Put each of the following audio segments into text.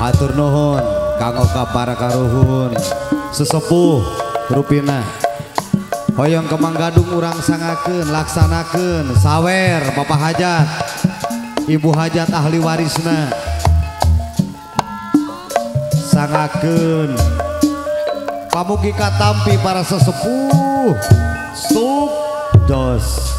hatur nuhun kanggo kabarakaruhun sesepuh Rupina. Hoyong kemanggadung urang sangakeun laksanakeun. Sawer Bapak hajat. Ibu hajat ahli warisna. Sangaken pamugi katampi para sesepuh sukdos.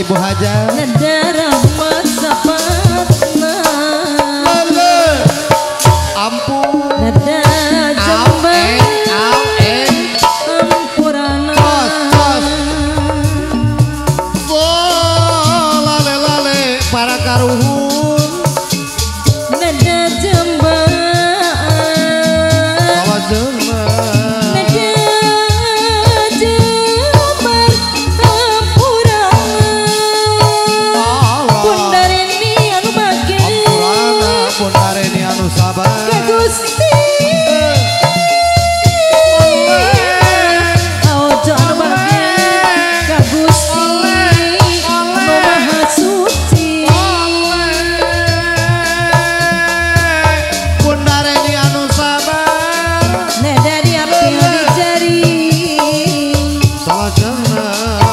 Ibu Hajar.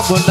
con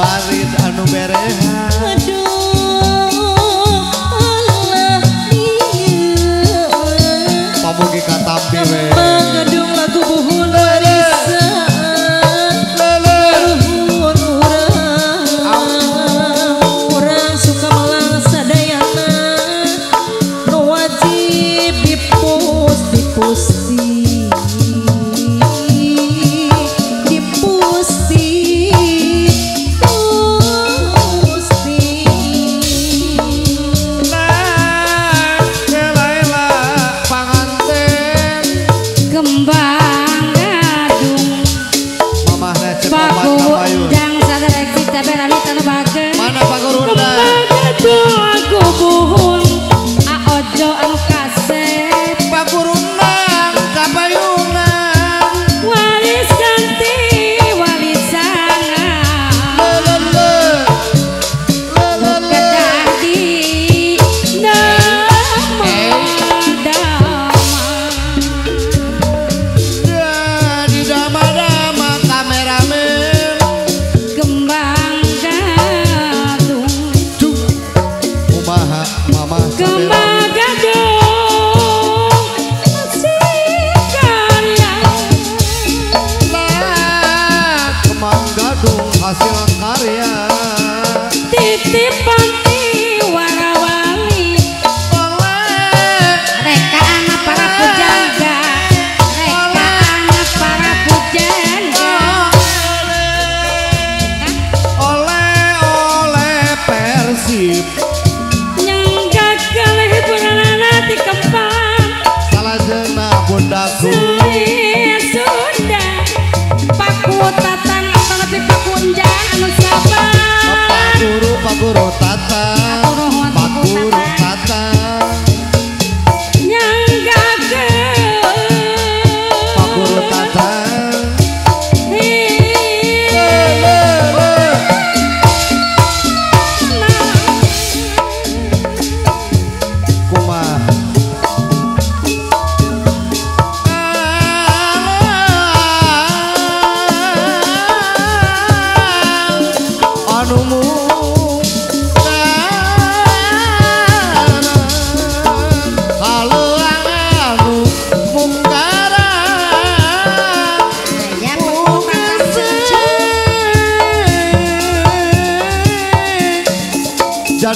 බාරිත් අනුබැරහ you.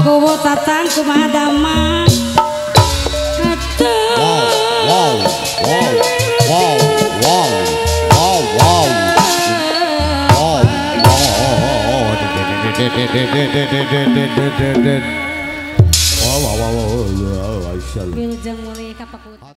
Pakuwu tatang kumaha damang Atur Wow wow wow wow wow wow wow wow wow wow wow wow